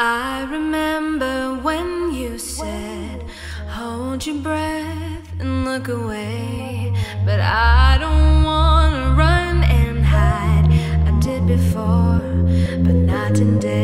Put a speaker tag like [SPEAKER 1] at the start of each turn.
[SPEAKER 1] I remember when you said, Hold your breath and look away. But I don't wanna run and hide. I did before, but not today.